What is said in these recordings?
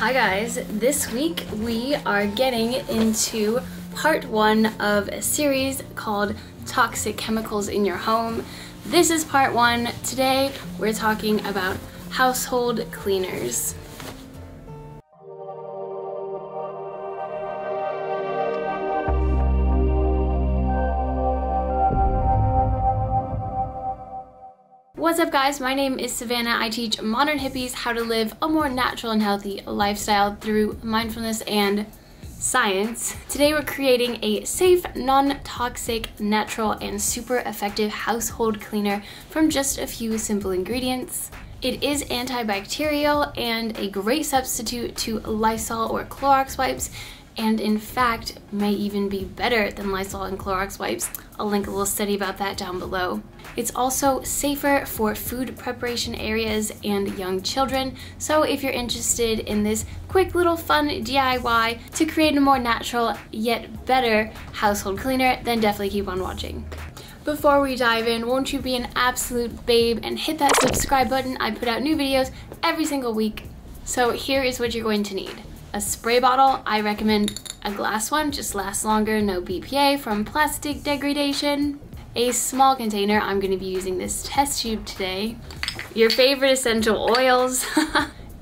Hi guys, this week we are getting into part one of a series called Toxic Chemicals in Your Home. This is part one. Today we're talking about household cleaners. What's up guys, my name is Savannah. I teach modern hippies how to live a more natural and healthy lifestyle through mindfulness and science. Today we're creating a safe, non-toxic, natural, and super effective household cleaner from just a few simple ingredients. It is antibacterial and a great substitute to Lysol or Clorox wipes and in fact may even be better than Lysol and Clorox wipes. I'll link a little study about that down below. It's also safer for food preparation areas and young children, so if you're interested in this quick little fun DIY to create a more natural yet better household cleaner, then definitely keep on watching. Before we dive in, won't you be an absolute babe and hit that subscribe button? I put out new videos every single week. So here is what you're going to need a spray bottle. I recommend a glass one, just lasts longer, no BPA from plastic degradation. A small container, I'm gonna be using this test tube today. Your favorite essential oils.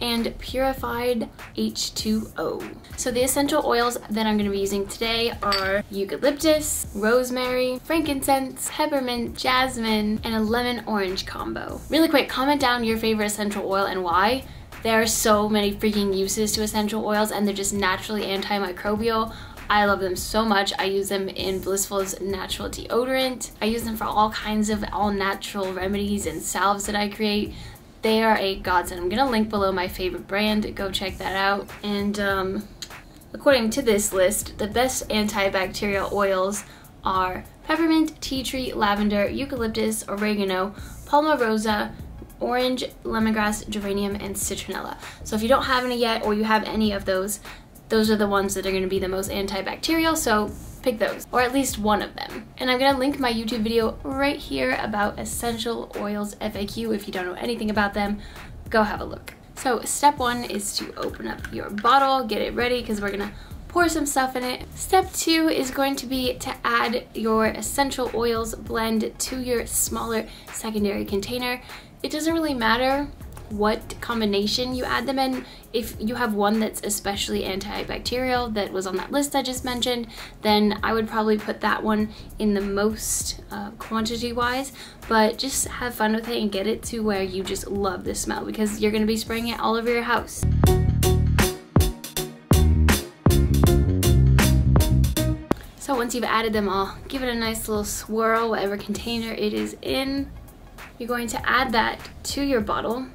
and purified H2O. So the essential oils that I'm gonna be using today are eucalyptus, rosemary, frankincense, peppermint, jasmine, and a lemon orange combo. Really quick, comment down your favorite essential oil and why. There are so many freaking uses to essential oils and they're just naturally antimicrobial. I love them so much. I use them in Blissful's natural deodorant. I use them for all kinds of all natural remedies and salves that I create. They are a godsend. I'm gonna link below my favorite brand. Go check that out. And um, according to this list, the best antibacterial oils are peppermint, tea tree, lavender, eucalyptus, oregano, palmarosa, orange, lemongrass, geranium, and citronella. So if you don't have any yet or you have any of those, those are the ones that are going to be the most antibacterial, so pick those, or at least one of them. And I'm going to link my YouTube video right here about essential oils FAQ. If you don't know anything about them, go have a look. So step one is to open up your bottle, get it ready, because we're going to pour some stuff in it. Step two is going to be to add your essential oils blend to your smaller secondary container. It doesn't really matter what combination you add them in. If you have one that's especially antibacterial that was on that list I just mentioned, then I would probably put that one in the most uh, quantity wise, but just have fun with it and get it to where you just love the smell because you're gonna be spraying it all over your house. So once you've added them all, give it a nice little swirl, whatever container it is in. You're going to add that to your bottle.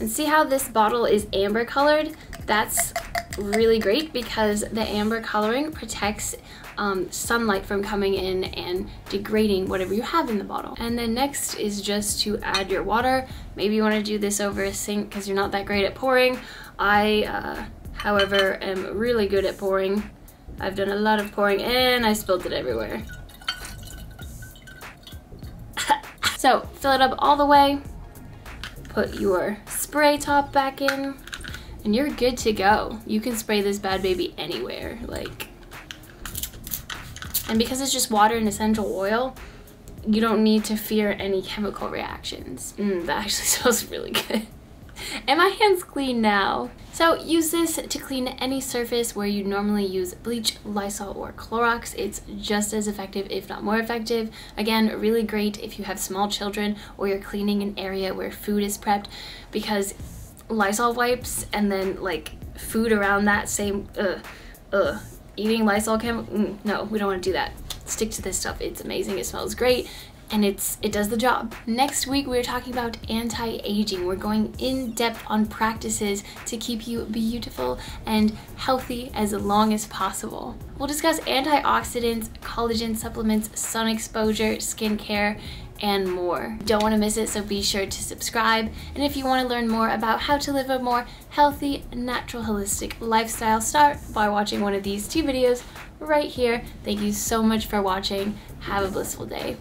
And see how this bottle is amber colored? That's really great because the amber coloring protects um, sunlight from coming in and degrading whatever you have in the bottle. And then next is just to add your water. Maybe you want to do this over a sink because you're not that great at pouring. I, uh, however, am really good at pouring. I've done a lot of pouring and I spilled it everywhere. So fill it up all the way, put your spray top back in, and you're good to go. You can spray this bad baby anywhere, like. And because it's just water and essential oil, you don't need to fear any chemical reactions. Mm, that actually smells really good. And my hand's clean now. So use this to clean any surface where you normally use bleach, Lysol, or Clorox. It's just as effective, if not more effective. Again, really great if you have small children or you're cleaning an area where food is prepped because Lysol wipes and then like food around that same, ugh, ugh, eating Lysol chem, mm, no, we don't want to do that. Stick to this stuff. It's amazing. It smells great and it's it does the job. Next week we're talking about anti-aging. We're going in depth on practices to keep you beautiful and healthy as long as possible. We'll discuss antioxidants, collagen supplements, sun exposure, skincare, and more. Don't want to miss it, so be sure to subscribe. And if you want to learn more about how to live a more healthy, natural, holistic lifestyle, start by watching one of these two videos right here. Thank you so much for watching. Have a blissful day.